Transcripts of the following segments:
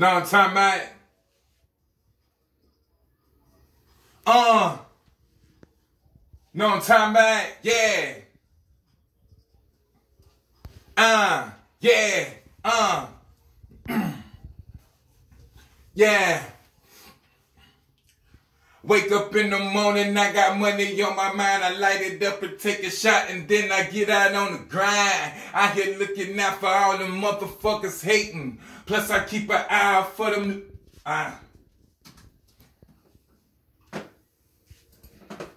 What I'm talking? Uh. What I'm talking about? Yeah. Uh. Yeah. Uh. yeah. Wake up in the morning, I got money on my mind. I light it up and take a shot, and then I get out on the grind. I here looking out for all the motherfuckers hating. Plus, I keep an eye for them. Ah.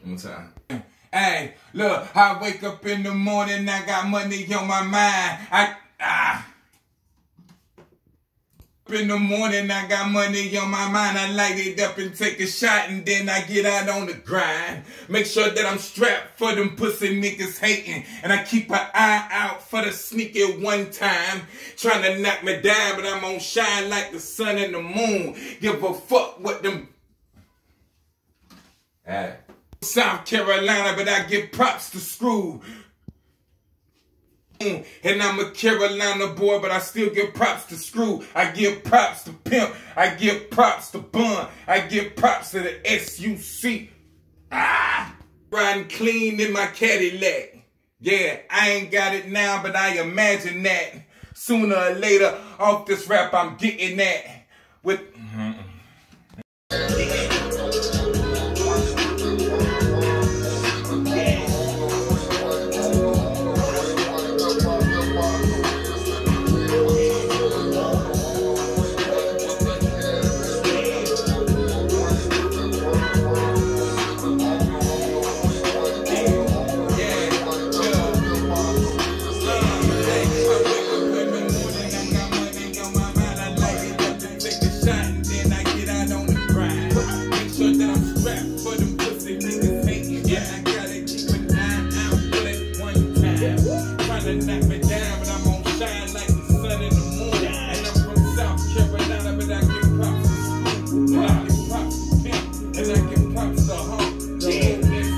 One time. Hey, look, I wake up in the morning, I got money on my mind. I ah in the morning, I got money on my mind. I light it up and take a shot, and then I get out on the grind. Make sure that I'm strapped for them pussy niggas hating. And I keep an eye out for the sneaky one time. Trying to knock me down, but I'm on shine like the sun and the moon. Give a fuck what them. Hey. South Carolina, but I give props to Screw. And I'm a Carolina boy, but I still give props to Screw. I give props to Pimp. I give props to Bun. I give props to the SUC. Ah! Riding clean in my Cadillac. Yeah, I ain't got it now, but I imagine that. Sooner or later, off this rap, I'm getting that. With... Mm -hmm. While I'm on shine like the sun in the morning and I'm come up creeping down with that kick pops and that kick pops a home then this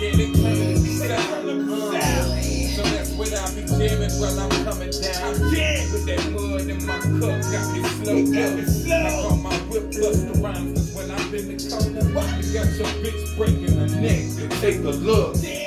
give me cold circulation sound so that's where that been cheering for that coming down. Yeah. With that mud in my cup, got me slow. Got me slow. I call my whip Busta Rhymes, cause when I'm in the corner, you got your bitch breaking her neck. Take a look. Yeah.